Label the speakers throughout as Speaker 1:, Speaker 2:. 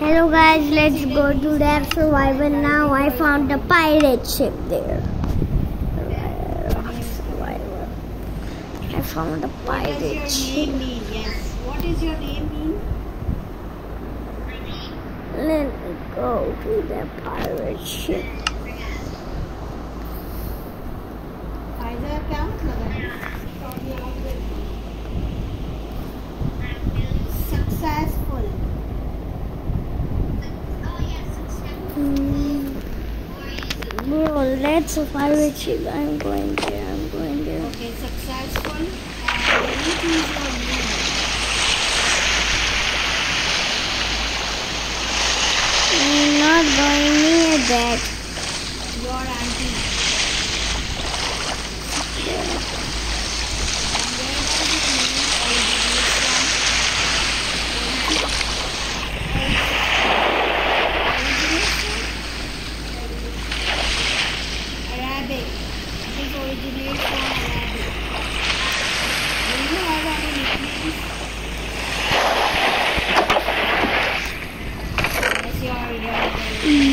Speaker 1: Hello guys, let's go to the survival now. I found a pirate ship there. I found a pirate ship.
Speaker 2: Yes. What is your name mean?
Speaker 1: Let me go to the pirate ship. Success. Bro, let's find a chip. I'm going there. I'm going there.
Speaker 2: Okay, successful.
Speaker 1: I'm not going near that.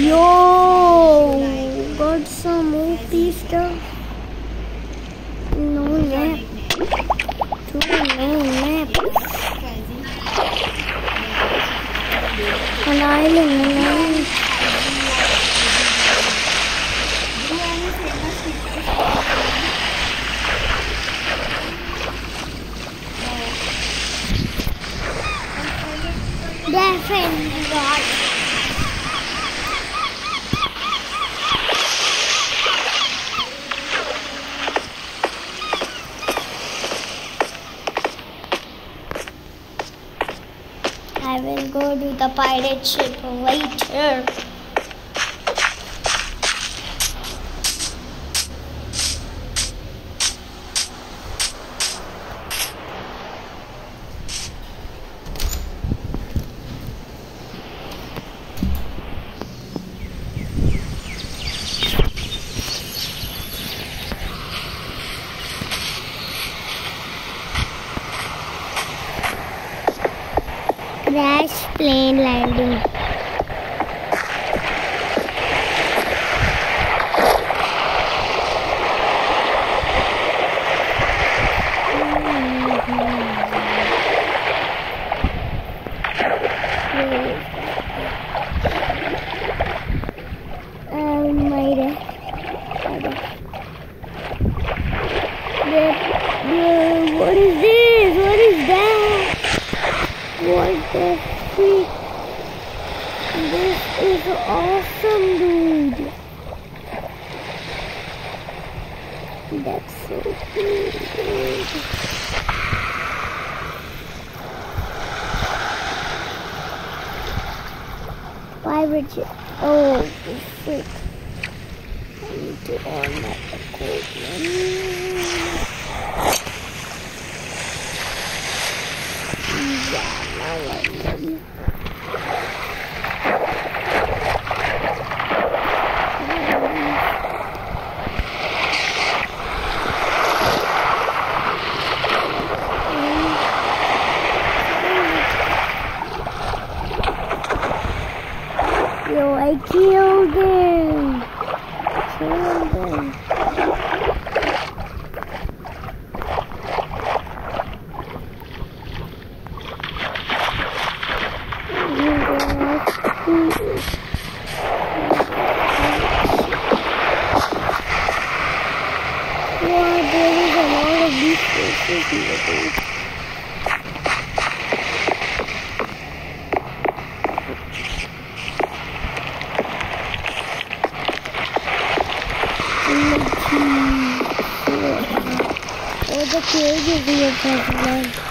Speaker 1: Yo, got some OP stuff. No. Too no map.
Speaker 2: Fuzzy.
Speaker 1: An island, an island.
Speaker 2: Do any famous pictures?
Speaker 1: Definitely not. I will go to the pirate here. Oh, the cage is here, Pokemon.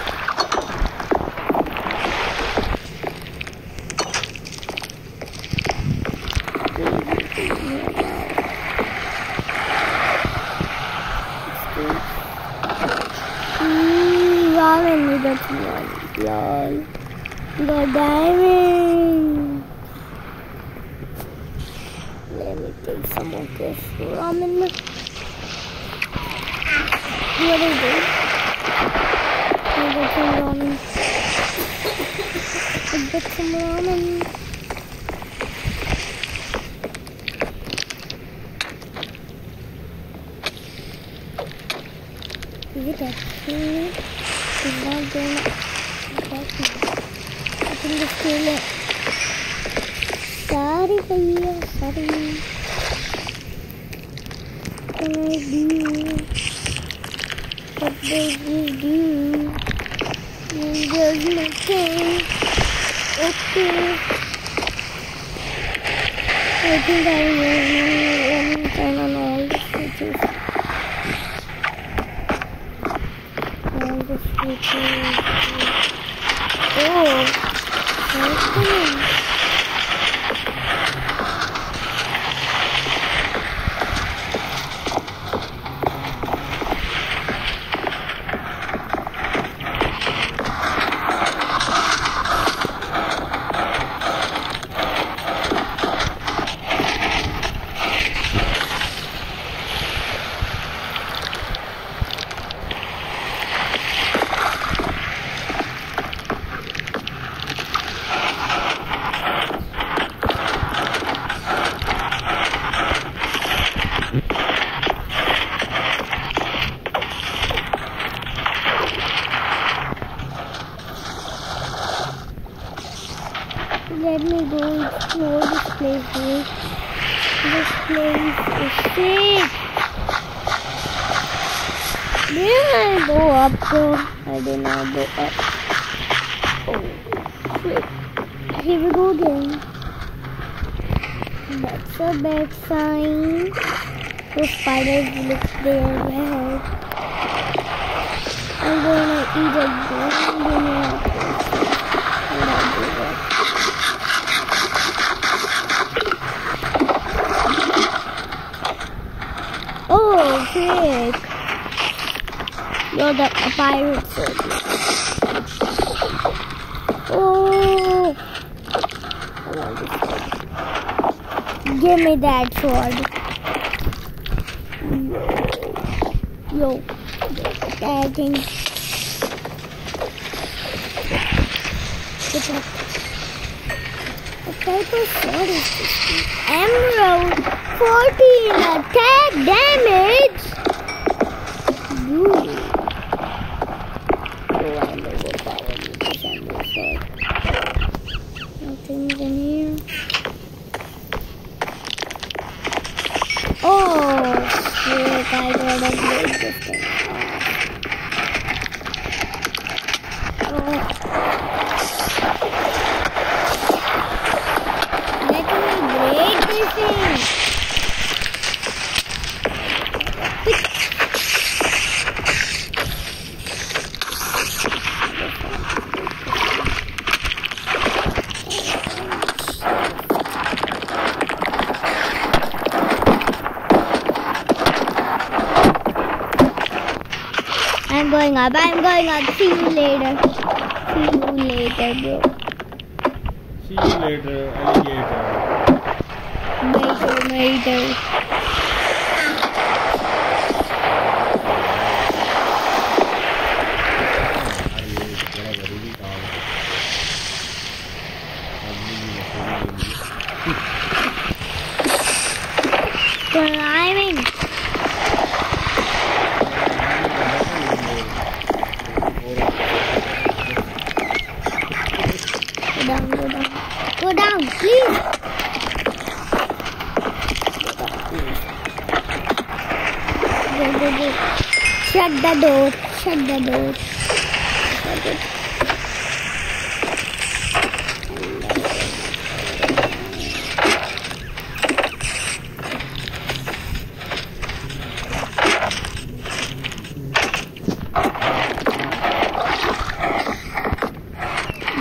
Speaker 1: Mm, ramen with that one. Lol. The diamond. Let me take some of this ramen. What is it? I got some ramen. I got some ramen. He's not gonna attack me. I can just kill it. Sorry, भैया. Sorry. What can I do? What does he do? He does nothing. Okay. I think I will turn on all the switches. All the switches. Oh, okay. Let me go explore this place. Wait. This place is sick. Did I go up though? I did not go up. Oh, shit. Here we go again. That's a bad sign. Those spiders look there ahead. I'm gonna eat a do that. Oh, frick. You're the a pirate soldier. Oh. Give me that sword. Yo. Attacking. Get up. Emerald 14 attack damage. Ooh. Oh, I know what power this emerald sword. Nothing's in here. Oh, shit, I gotta break this thing. Oh. Let me break this thing. I'm going up. I'm going up. See you later. See you later, bro.
Speaker 3: See you later, alligator.
Speaker 1: Later, later. Shut the door. Shut it.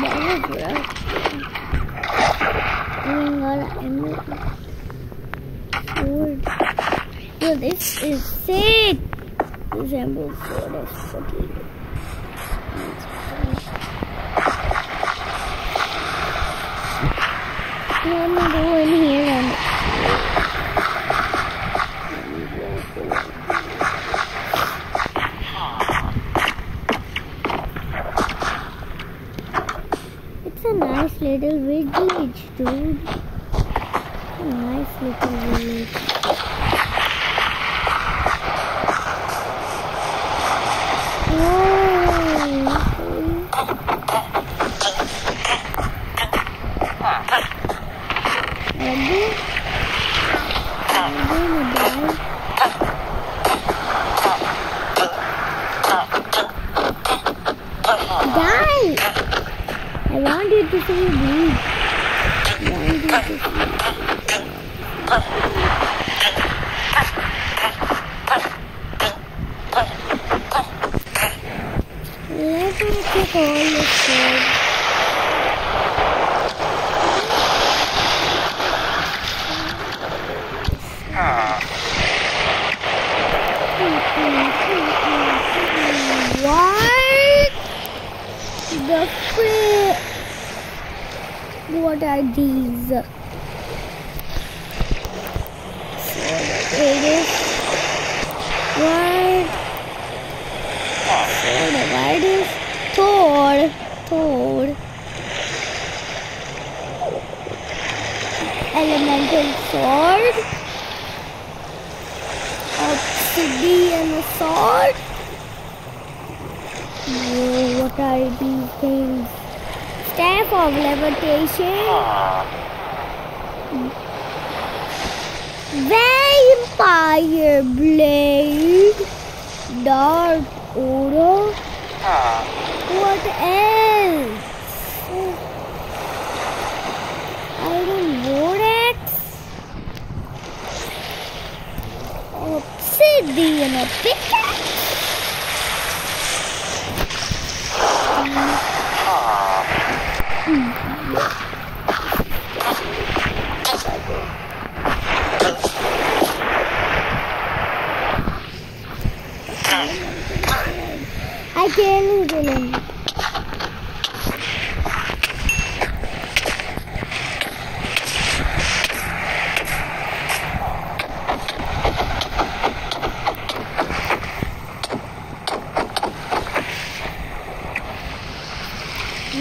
Speaker 1: That was rough. Oh my god, emerald sword. Yo, this is sick. This emerald sword is fucking good. Let me go in here and It's a nice little village, dude. A nice little village. Oh, Ready? Ready, die. Die! I want you to see me. I want you to see Let me take all the food. What? The frick? What are these? It is what? Soda, what is Thor? Thor. Elemental sword. Obsidian sword. Whoa, what are these things? Staff of levitation. Vampire blade. Dark aura. Ah. What else? Iron vortex. Obsidian pickaxe. I can't him.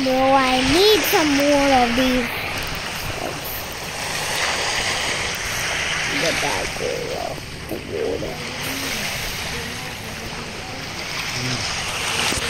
Speaker 1: No, I need some more of these. The bag of the water. Excuse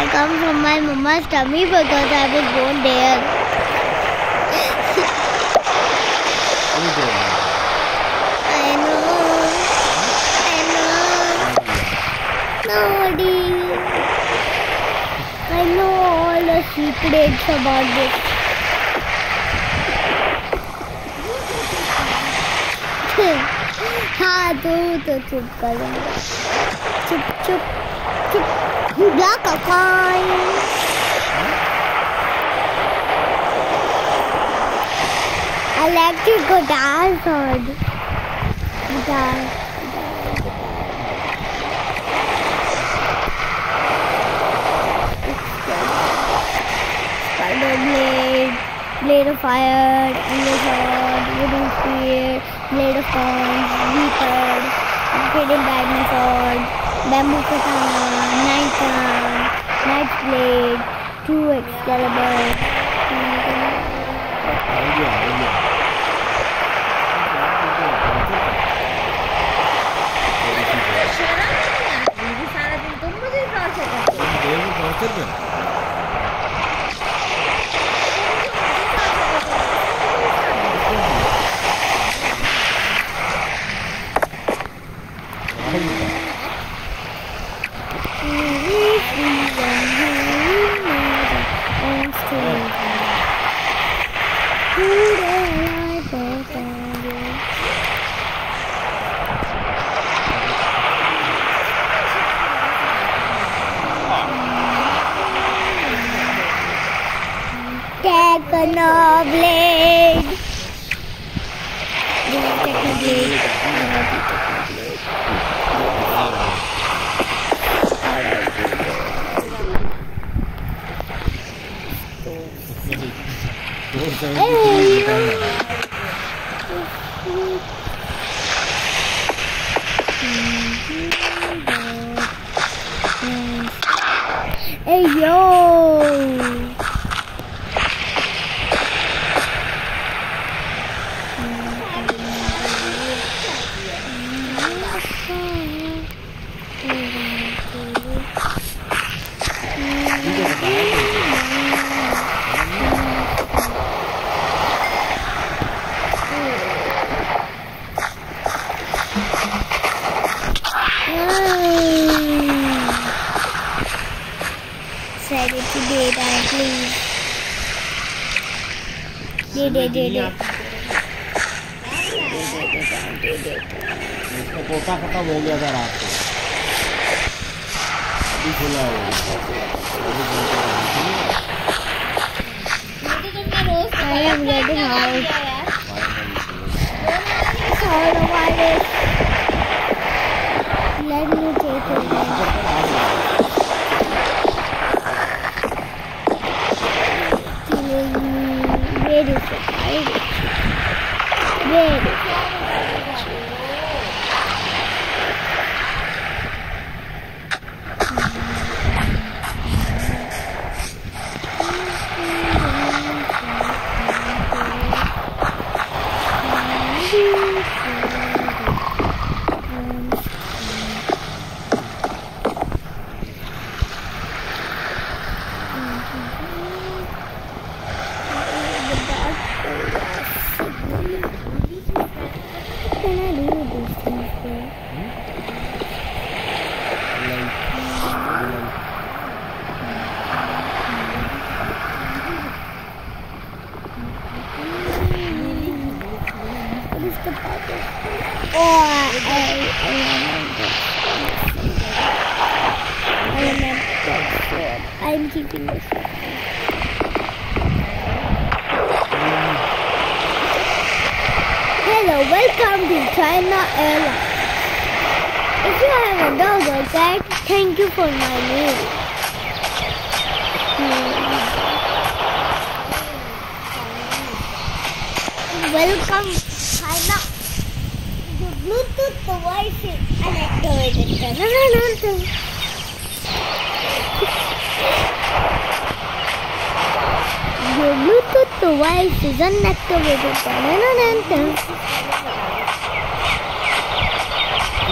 Speaker 1: I come from my mama's tummy because I was born there.
Speaker 3: नहीं दे
Speaker 1: I know. I know. Nobody. I know all the secrets about this. हाँ तू तो चुप कर चुप चुप चुप you block a coin. electric guitar sword. Guitar. Blade, blade of fire, under sword, wooden spear, blade of thorns, reaper, hidden diamond sword bamboo katana, knife, knife blade, two Excalibur.
Speaker 3: Oh,
Speaker 1: oh, Thank you. No blade. Hey.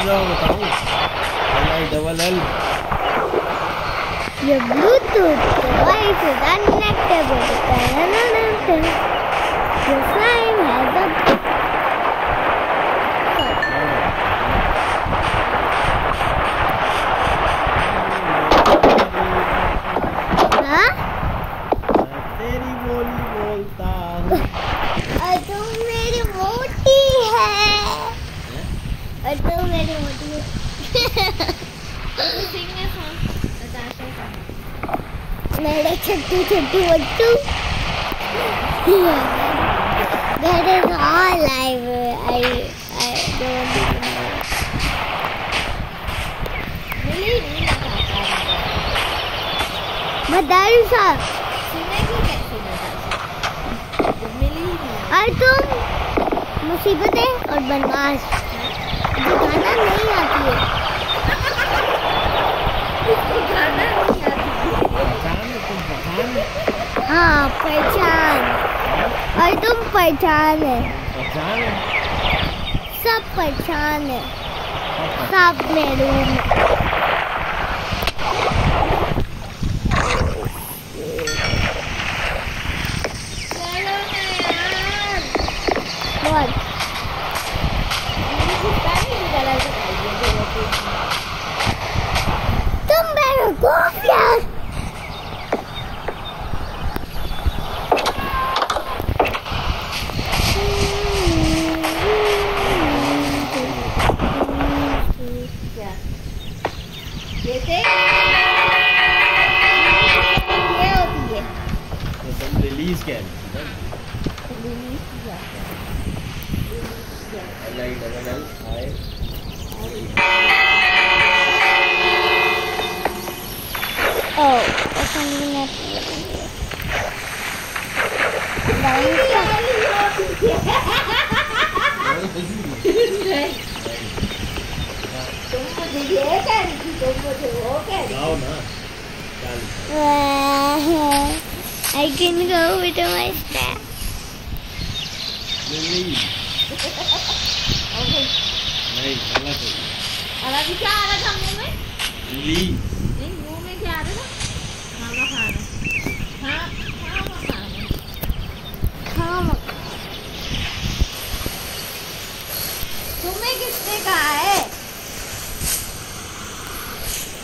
Speaker 1: Bluetooth. Yeah, Bluetooth. Why is it unconnectable? Then I'm empty. Your slime has a... मेरे छट्टू छट्टू बट्टू That is all I I I don't even know.
Speaker 2: Really?
Speaker 1: Natasha. सुने
Speaker 2: को कैसे Natasha? मिली
Speaker 1: और तुम मुसीबतें और बनवास नहीं आती है। हाँ पहचान और तुम पहचान है। सब पहचान है। सब मेरे में।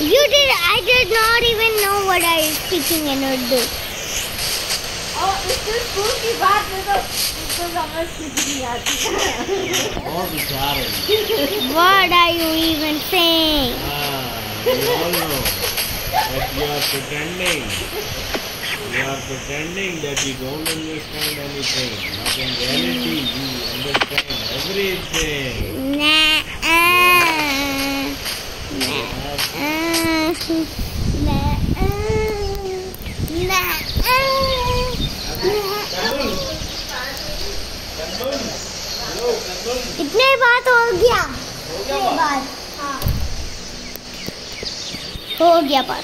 Speaker 1: You did. I did not even know what I was speaking in Urdu.
Speaker 2: और इससे स्कूल की बात में तो इसको समझ कुछ नहीं आती
Speaker 3: और विचार है
Speaker 1: What are you even saying?
Speaker 3: Ah, we all know that you are pretending. You are pretending that you don't understand anything. But in reality, you understand everything.
Speaker 1: Nah. इतने बात हो गया बात हाँ हो गया बात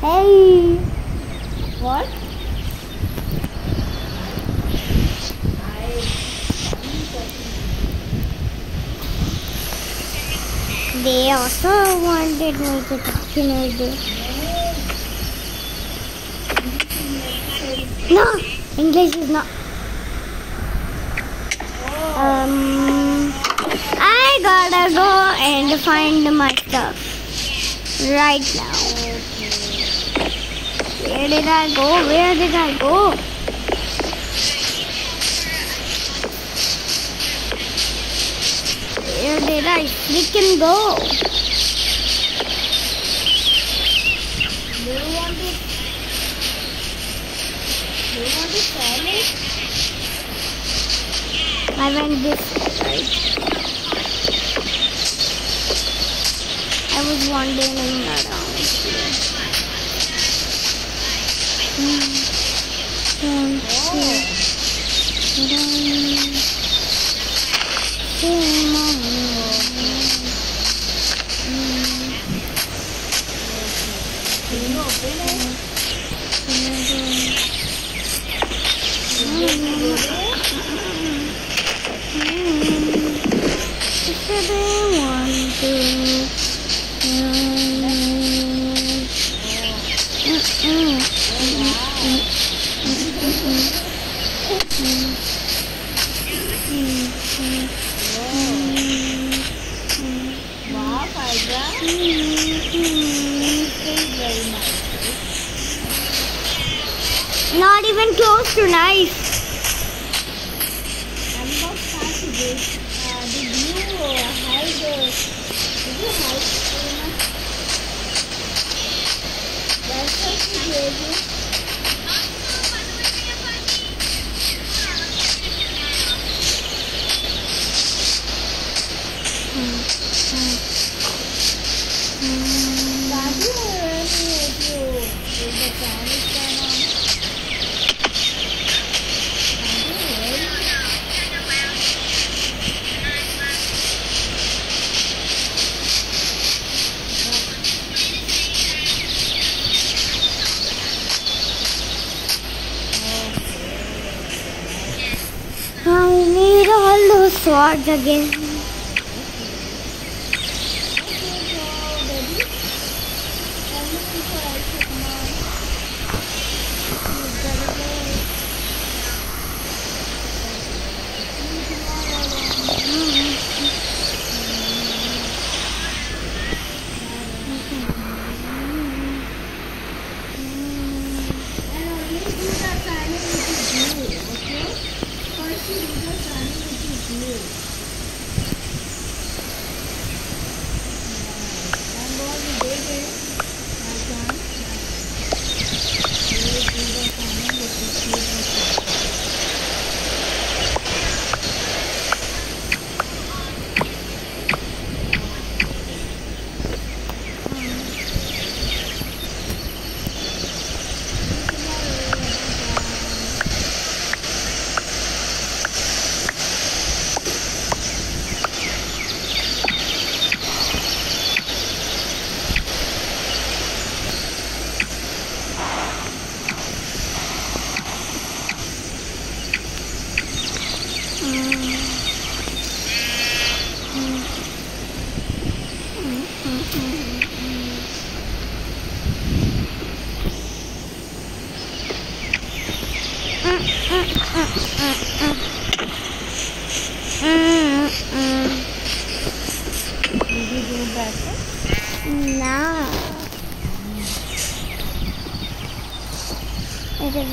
Speaker 1: Hey. What? They also wanted me to talk in Urdu. No, English is not. Um, I gotta go and find my stuff right now. Where did I go? Where did I go? Where did I freaking go?
Speaker 2: Do you want you want?
Speaker 1: I went this right? I was wandering around here. Hmm. One, two, three. 你
Speaker 2: 们是过来
Speaker 1: 做什么？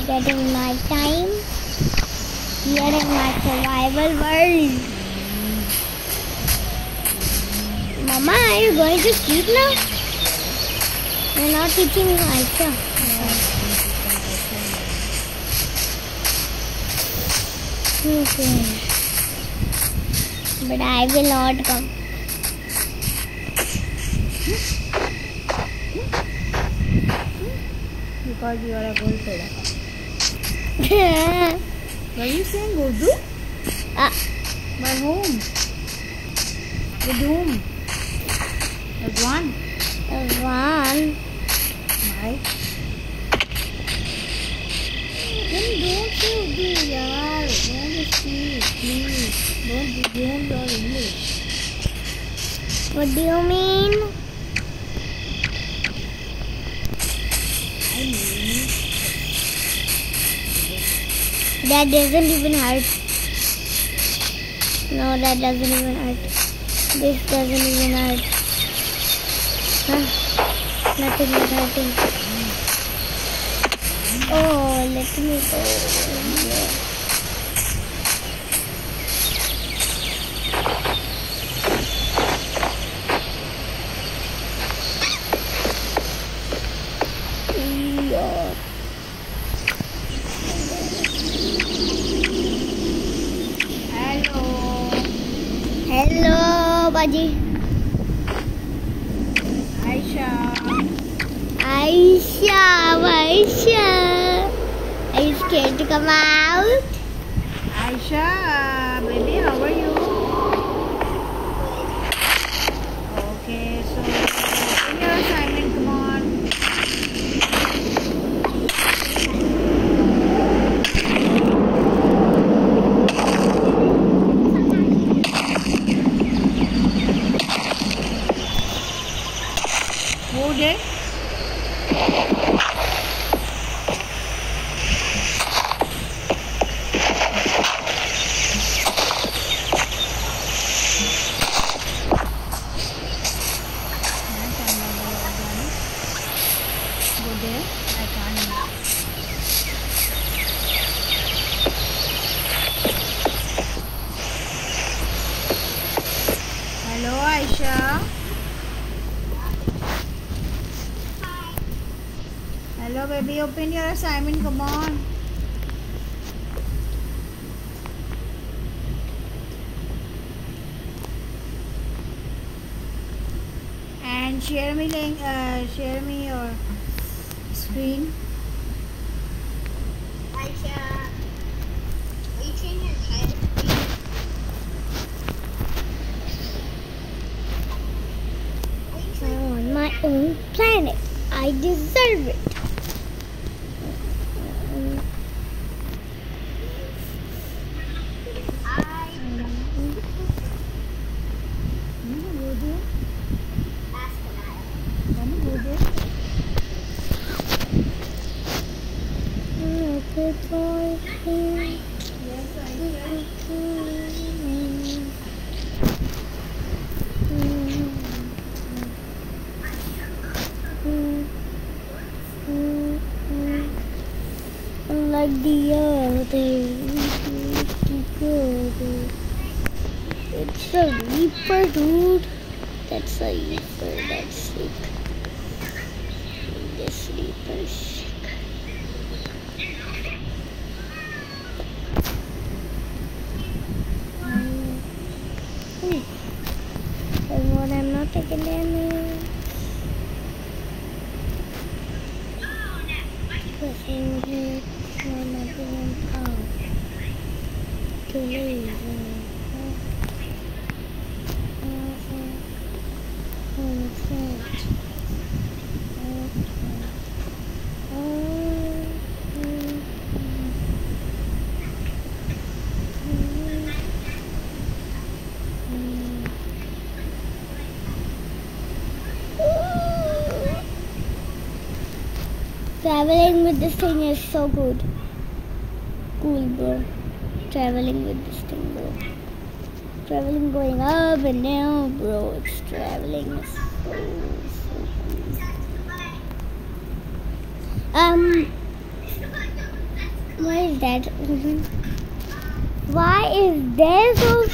Speaker 1: Getting my time. Here in my survival world. Mama, are you going to sleep now? You're not teaching Aisha. Okay. But I will not come.
Speaker 2: Because you are a gold peda. Were you saying Urdu?
Speaker 1: Ah.
Speaker 2: By whom? With whom? Bhagwan?
Speaker 1: One.
Speaker 2: My. Then don't say Urdu, yaar. Don't speak, please. Don't your English.
Speaker 1: What do you mean? That doesn't even hurt. No, that doesn't even hurt. This doesn't even hurt. Huh? Nothing is hurting. Oh, let me go. Yeah.
Speaker 2: hello.
Speaker 1: Hello, Baji.
Speaker 2: Aisha.
Speaker 1: Aisha, Aisha. Are you scared to come out?
Speaker 2: Aisha, baby, how are you? Okay, so in your assignment, come on. Who did? I can't remember what one. Who did? I can't remember. Hello, Aisha. Hello, baby. Open your assignment. Come on. And share me link. Uh, share me your screen.
Speaker 1: Aisha, are you changing your head? I'm on my own planet. I deserve it. Like the other, it's a reaper, dude. That's a reaper. That's sick. This reaper sick. And what I'm this thing is so good. Cool, bro. Traveling with this thing, bro. Traveling going up and down, bro. It's traveling so, so cool. Um, what is that? Why is there so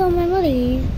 Speaker 1: on my
Speaker 2: money.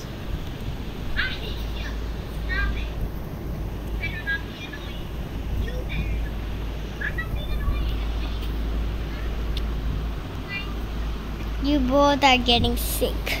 Speaker 2: you
Speaker 1: both are getting sick.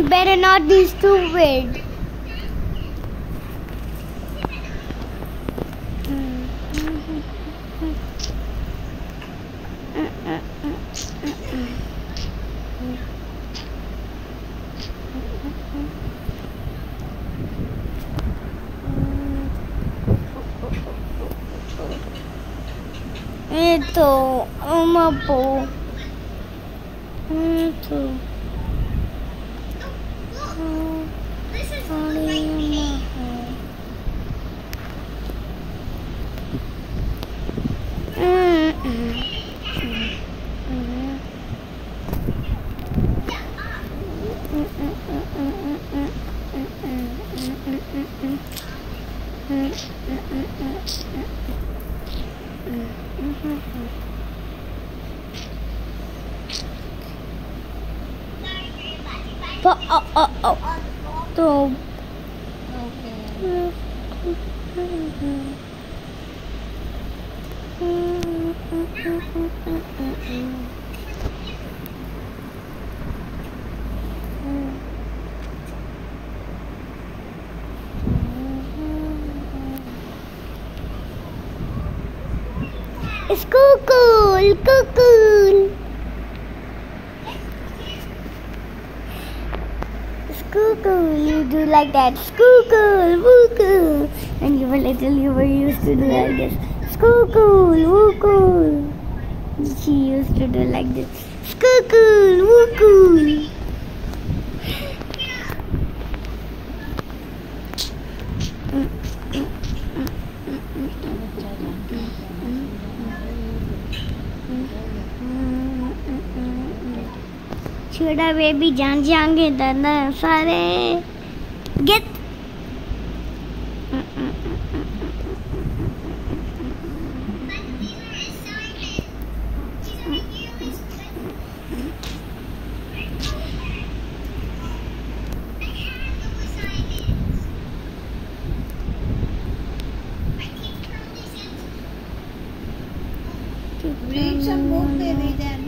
Speaker 1: you better not be stupid. Ito, uma po. Ito.
Speaker 4: This is
Speaker 1: Sorry, uma. Pa, oh, oh, oh. To. It's cool, cool, cool, cool. Skookoo, you do like that. Skookoo, wookoo. And you were little, you were used to do like this. Skookoo, wookoo. She used to do like this. Skookoo, wookoo. छोटा baby जान जाएंगे दादा सारे get
Speaker 2: Read some book, baby, then.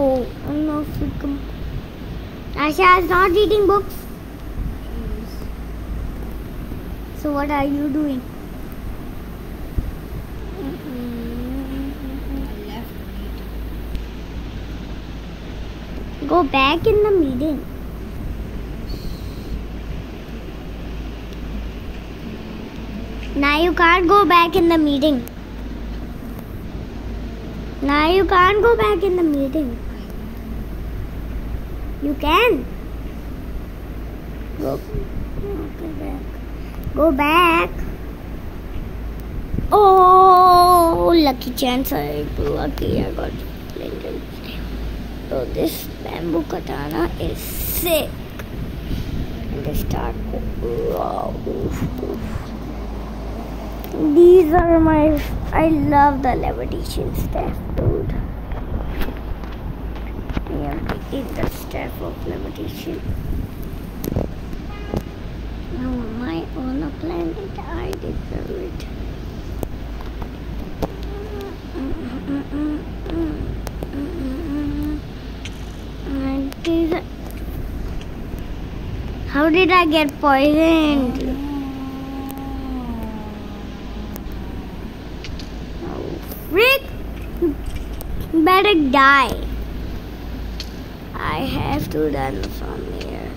Speaker 1: Ano, freaking... Asha is not reading books. So what are you doing? Go back in the meeting. Now you can't go back in the meeting. Now you can't go back in the meeting. You can. Go. Go back. Go back. Oh, lucky chance! I lucky I got blinking. So this bamboo katana is sick. And they start. These are my. I love the levitation staff, dude reality is the step of limitation. Now my I on planet? I deserve it. How did I get poisoned? Oh, Rick, better die. I have to run from here.